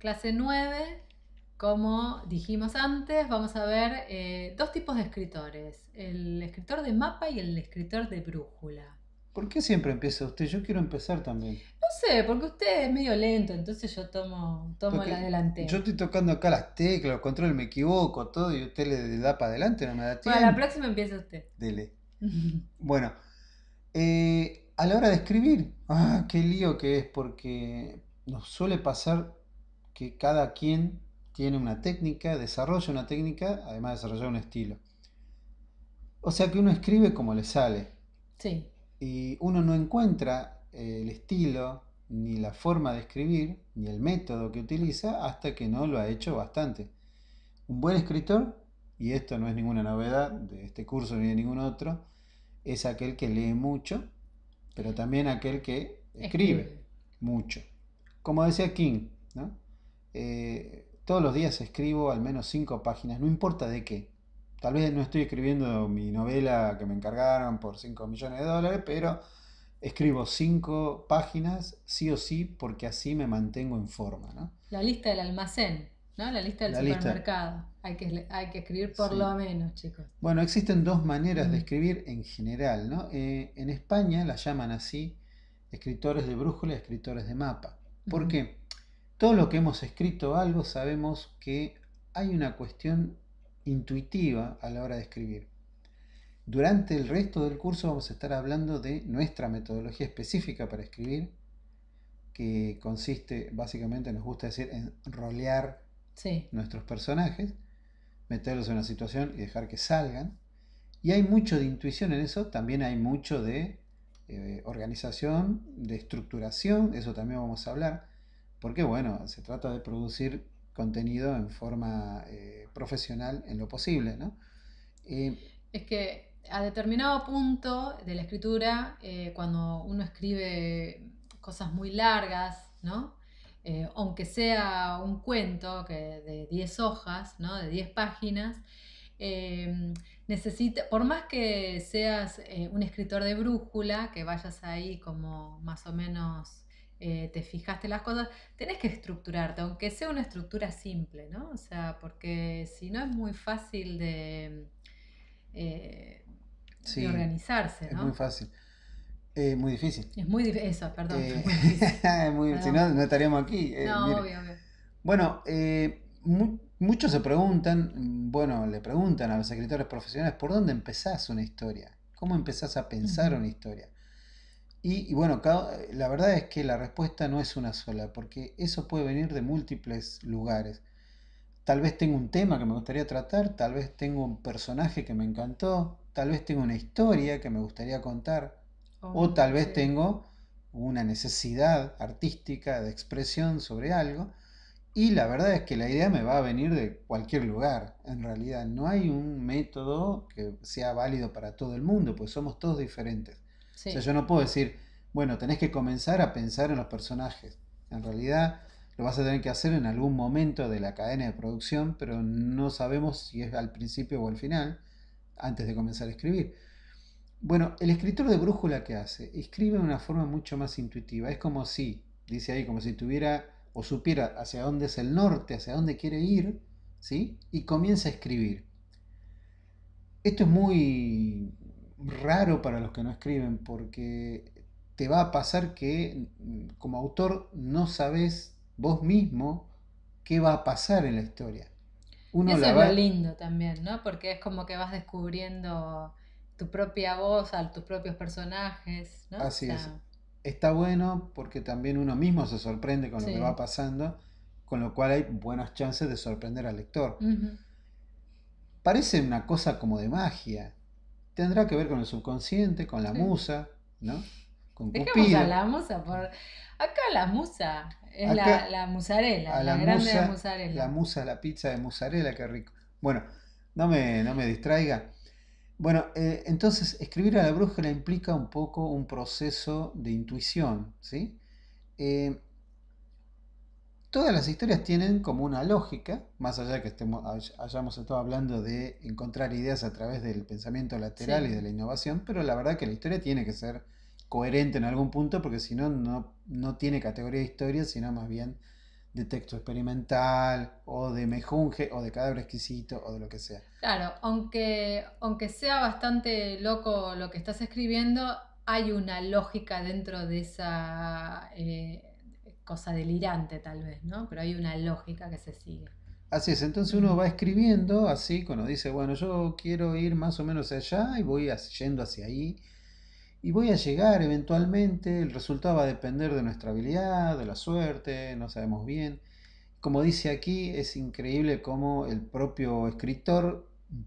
Clase 9, como dijimos antes, vamos a ver eh, dos tipos de escritores, el escritor de mapa y el escritor de brújula. ¿Por qué siempre empieza usted? Yo quiero empezar también. No sé, porque usted es medio lento, entonces yo tomo, tomo Porque la delantera. Yo estoy tocando acá las teclas, los controles, me equivoco, todo, y usted le da para adelante, no me da tiempo. Bueno, la próxima empieza usted. Dele. Bueno, eh, a la hora de escribir, ah, qué lío que es, porque nos suele pasar que cada quien tiene una técnica, desarrolla una técnica, además de desarrollar un estilo. O sea que uno escribe como le sale, Sí, y uno no encuentra eh, el estilo, ni la forma de escribir, ni el método que utiliza hasta que no lo ha hecho bastante. Un buen escritor, y esto no es ninguna novedad de este curso ni de ningún otro, es aquel que lee mucho, pero también aquel que escribe, Escribe. mucho. Como decía King, ¿no? Eh, todos los días escribo al menos cinco páginas, no importa de qué. Tal vez no estoy escribiendo mi novela que me encargaron por 5 millones de dólares, pero escribo cinco páginas sí o sí porque así me mantengo en forma, ¿no? la lista del almacén, ¿no? La lista del La lista. supermercado. Hay, que, hay que escribir por Sí. lo menos, chicos. Bueno, existen dos maneras de escribir en general, ¿no? Eh, en España la llaman así escritores de brújula y escritores de mapa. ¿Por qué? Todo lo que hemos escrito algo sabemos que hay una cuestión intuitiva a la hora de escribir. Durante el resto del curso vamos a estar hablando de nuestra metodología específica para escribir, que consiste, básicamente nos gusta decir, en rolear Sí, nuestros personajes, meterlos en una situación y dejar que salgan. Y hay mucho de intuición en eso, también hay mucho de eh, organización, de estructuración, de eso también vamos a hablar, porque bueno, se trata de producir contenido en forma eh, profesional en lo posible, ¿no? Eh, es que a determinado punto de la escritura, eh, cuando uno escribe cosas muy largas, ¿no? Eh, aunque sea un cuento que de 10 hojas, ¿no? De 10 páginas, eh, necesita, por más que seas un escritor de brújula, que vayas ahí como más o menos eh, te fijaste las cosas, tenés que estructurarte, aunque sea una estructura simple, ¿no? O sea, porque si no es muy fácil de, eh, sí, de organizarse, es muy fácil. Eh, muy difícil. Es muy difícil, eso, perdón. Eh, es muy si no, no estaríamos aquí. Eh, No, mire. obvio, obvio. Bueno, mu- muchos se preguntan, bueno, le preguntan a los escritores profesionales, ¿por dónde empezás una historia? ¿Cómo empezás a pensar una historia? Y, y bueno, cada- la verdad es que la respuesta no es una sola, porque eso puede venir de múltiples lugares. Tal vez tengo un tema que me gustaría tratar, tal vez tengo un personaje que me encantó, tal vez tengo una historia que me gustaría contar, o Oh, tal vez tengo una necesidad artística de expresión sobre algo. Y la verdad es que la idea me va a venir de cualquier lugar. En realidad no hay un método que sea válido para todo el mundo, pues somos todos diferentes. O sea, yo no puedo decir, bueno, tenés que comenzar a pensar en los personajes. En realidad lo vas a tener que hacer en algún momento de la cadena de producción, pero no sabemos si es al principio o al final, antes de comenzar a escribir. Bueno, el escritor de brújula que hace, escribe de una forma mucho más intuitiva. Es como si, dice ahí, como si tuviera o supiera hacia dónde es el norte, hacia dónde quiere ir, ¿sí? Y comienza a escribir. Esto es muy raro para los que no escriben porque te va a pasar que mm, como autor no sabes vos mismo qué va a pasar en la historia. Uno Eso la es va... lo lindo también, ¿no? Porque es como que vas descubriendo tu propia voz, a tus propios personajes, ¿no? O Así es. Está bueno porque también uno mismo se sorprende con lo que va pasando, con lo cual hay buenas chances de sorprender al lector. Parece una cosa como de magia. Tendrá que ver con el subconsciente, con la musa, ¿no? Con Dejemos a la musa por. Acá la musa es la, Acá, la musarela, la, la grande de musa, musarela. la musa, la pizza de mozzarella, qué rico. Bueno, no me, no me distraiga. Bueno, eh, entonces escribir a la brújula implica un poco un proceso de intuición, ¿sí? Eh, todas las historias tienen como una lógica, más allá de que estemos, hay- hayamos estado hablando de encontrar ideas a través del pensamiento lateral y de la innovación, pero la verdad que la historia tiene que ser coherente en algún punto, porque si no, no, no tiene categoría de historia, sino más bien de texto experimental o de mejunje o de cadáver exquisito o de lo que sea. Claro, aunque, aunque sea bastante loco lo que estás escribiendo, hay una lógica dentro de esa eh, cosa delirante tal vez, ¿no? Pero hay una lógica que se sigue. Así es, entonces uno va escribiendo así, cuando dice, bueno, yo quiero ir más o menos allá y voy yendo hacia ahí y voy a llegar eventualmente, el resultado va a depender de nuestra habilidad, de la suerte, no sabemos bien. Como dice aquí, es increíble cómo el propio escritor, un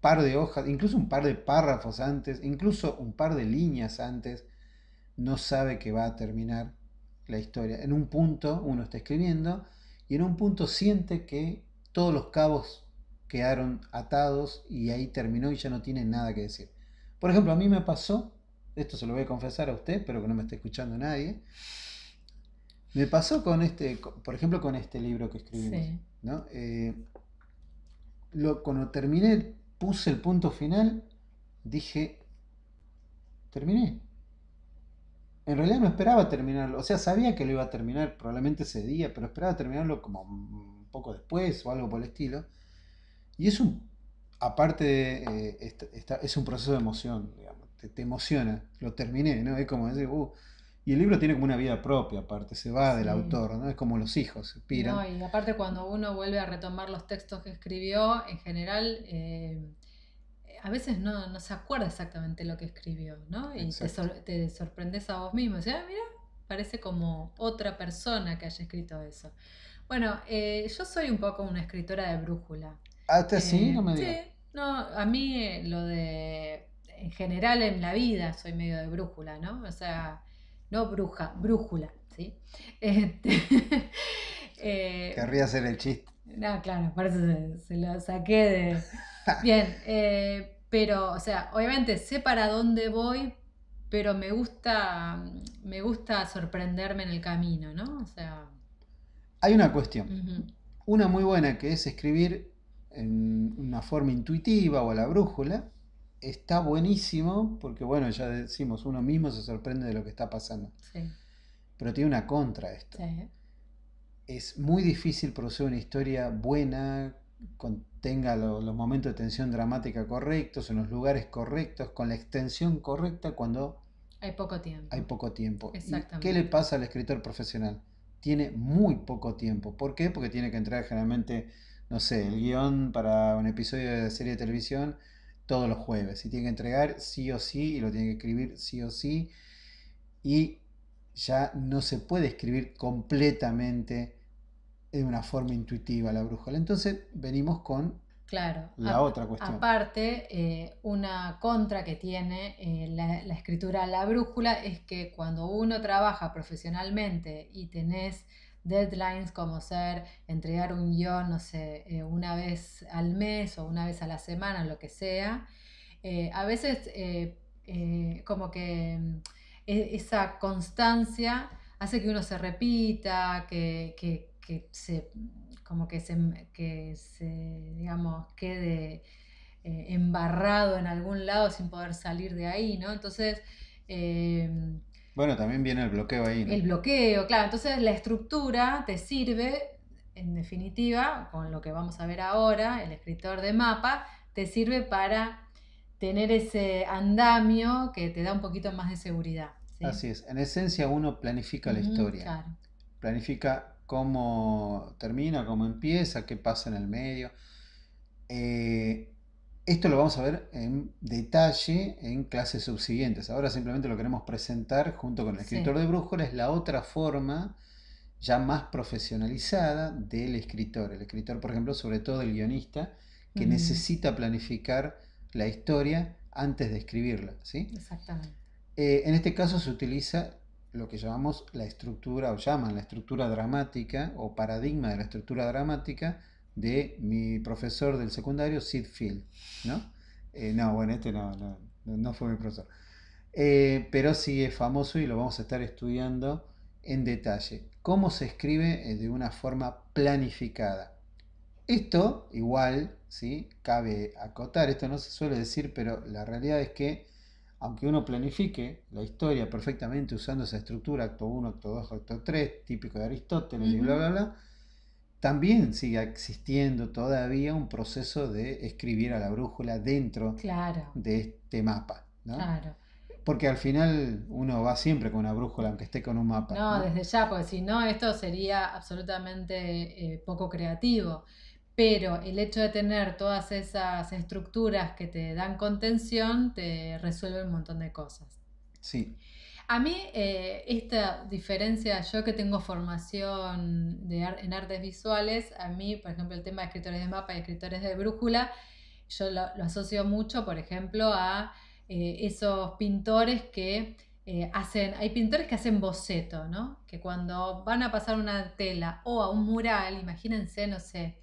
par de hojas, incluso un par de párrafos antes, incluso un par de líneas antes, no sabe que va a terminar la historia. En un punto uno está escribiendo y en un punto siente que todos los cabos quedaron atados y ahí terminó y ya no tiene nada que decir. Por ejemplo, a mí me pasó esto se lo voy a confesar a usted, espero que no me esté escuchando nadie. Me pasó con este, por ejemplo, con este libro que escribimos. Eh, lo, cuando terminé, puse el punto final, dije, terminé. En realidad no esperaba terminarlo, o sea, sabía que lo iba a terminar probablemente ese día, pero esperaba terminarlo como un poco después o algo por el estilo. Y es un, aparte, de, eh, es un proceso de emoción, digamos te, emociona. Lo terminé, ¿no? Es como decir, uh, y el libro tiene como una vida propia, aparte, se va del autor, ¿no? Es como los hijos, se piran. No, y aparte cuando uno vuelve a retomar los textos que escribió, en general, eh, a veces no, no, se acuerda exactamente lo que escribió, ¿no? Y te, te, sorprendes a vos mismo. Y ah, mira, parece como otra persona que haya escrito eso. Bueno, eh, yo soy un poco una escritora de brújula. ¿Hasta así? Eh, no me digas. Sí, no, a mí lo de en general en la vida soy medio de brújula, ¿no? O sea, no bruja, brújula, ¿sí? Este, eh, Querría hacer el chiste. No, claro, por eso se, lo saqué de... Bien, eh, pero, o sea, obviamente sé para dónde voy, pero me gusta, me gusta sorprenderme en el camino, ¿no? O sea... Hay una cuestión. Una muy buena que es escribir en una forma intuitiva o a la brújula, está buenísimo porque, bueno, ya decimos, uno mismo se sorprende de lo que está pasando. Pero tiene una contra esto. Es muy difícil producir una historia buena, contenga los momentos de tensión dramática correctos, en los lugares correctos, con la extensión correcta cuando hay poco tiempo. Hay poco tiempo. ¿Qué le pasa al escritor profesional? Tiene muy poco tiempo. ¿Por qué? Porque tiene que entrar generalmente, no sé, el guion para un episodio de serie de televisión todos los jueves. Y tiene que entregar sí o sí y lo tiene que escribir sí o sí. Y ya no se puede escribir completamente de una forma intuitiva la brújula. Entonces venimos con claro, la otra cuestión. Aparte, eh, una contra que tiene eh, la, escritura a la brújula es que cuando uno trabaja profesionalmente y tenés deadlines como ser entregar un guion, no sé, eh, una vez al mes o una vez a la semana, lo que sea, eh, a veces como que mm, e, esa constancia hace que uno se repita, que, se como que se, que se digamos, quede embarrado en algún lado sin poder salir de ahí, ¿no? Entonces, bueno, también viene el bloqueo ahí. El bloqueo, claro. Entonces la estructura te sirve, en definitiva, con lo que vamos a ver ahora, el escritor de mapa, te sirve para tener ese andamio que te da un poquito más de seguridad. Así es. En esencia uno planifica la historia. Claro. Planifica cómo termina, cómo empieza, qué pasa en el medio. Eh, esto lo vamos a ver en detalle en clases subsiguientes. Ahora simplemente lo queremos presentar junto con el escritor de brújula. Es la otra forma ya más profesionalizada del escritor. El escritor, por ejemplo, sobre todo el guionista, que necesita planificar la historia antes de escribirla. ¿sí? Exactamente. Eh, en este caso se utiliza lo que llamamos la estructura, o llaman la estructura dramática, o paradigma de la estructura dramática, de mi profesor del secundario, Sid Field, ¿no? Eh, no, bueno, este no, no, fue mi profesor. Eh, pero sí es famoso y lo vamos a estar estudiando en detalle. ¿Cómo se escribe eh, de una forma planificada? Esto, igual, ¿sí? cabe acotar, esto no se suele decir, pero la realidad es que aunque uno planifique la historia perfectamente usando esa estructura, acto 1, acto 2, acto 3, típico de Aristóteles y bla, bla, bla, también sigue existiendo todavía un proceso de escribir a la brújula dentro Claro, de este mapa, ¿no? claro. Porque al final uno va siempre con una brújula, aunque esté con un mapa, No, ¿no? desde ya, porque si no, esto sería absolutamente eh, poco creativo. Pero el hecho de tener todas esas estructuras que te dan contención te resuelve un montón de cosas. Sí, A mí, eh, esta diferencia, yo que tengo formación de ar- en artes visuales, a mí, por ejemplo, el tema de escritores de mapa y escritores de brújula, yo lo, lo asocio mucho, por ejemplo, a eh, esos pintores que eh, hacen, hay pintores que hacen boceto, ¿no? Que cuando van a pasar una tela o a un mural, imagínense, no sé,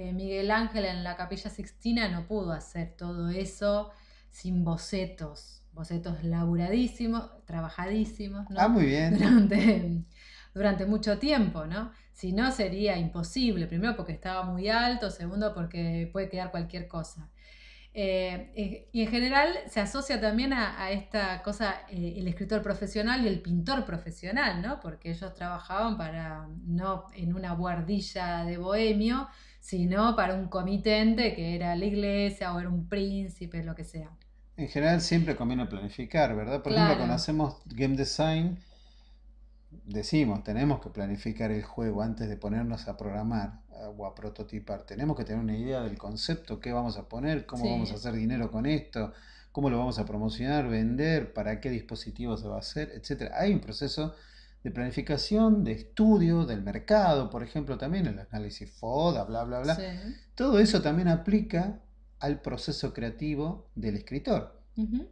eh, Miguel Ángel en la Capilla Sixtina no pudo hacer todo eso sin bocetos, bocetos laburadísimos, trabajadísimos, ah, ¿no? muy bien, Durante, durante mucho tiempo, ¿no? Si no sería imposible, primero porque estaba muy alto, segundo porque puede quedar cualquier cosa. Eh, eh, y en general se asocia también a, a esta cosa, eh, el escritor profesional y el pintor profesional, ¿no? Porque ellos trabajaban para, no en una guardilla de bohemio, sino para un comitente que era la iglesia o era un príncipe, lo que sea. En general siempre conviene planificar, ¿verdad? Por ejemplo, cuando hacemos game design, decimos, tenemos que planificar el juego antes de ponernos a programar a- o a prototipar. Tenemos que tener una idea del concepto, qué vamos a poner, cómo vamos a hacer dinero con esto, cómo lo vamos a promocionar, vender, para qué dispositivo se va a hacer, etcétera. Hay un proceso de planificación, de estudio del mercado, por ejemplo, también el análisis FODA, bla, bla, bla. Sí. Todo eso también aplica al proceso creativo del escritor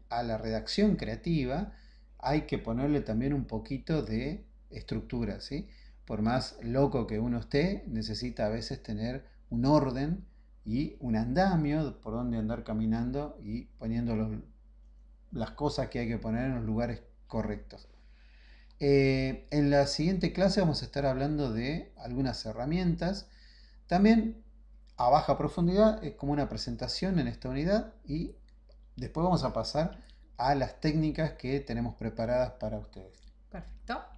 a la redacción creativa hay que ponerle también un poquito de estructura, ¿sí? Por más loco que uno esté, necesita a veces tener un orden y un andamio por donde andar caminando y poniendo los- las cosas que hay que poner en los lugares correctos. Eh, en la siguiente clase vamos a estar hablando de algunas herramientas, también a baja profundidad, es como una presentación en esta unidad y después vamos a pasar a las técnicas que tenemos preparadas para ustedes. Perfecto.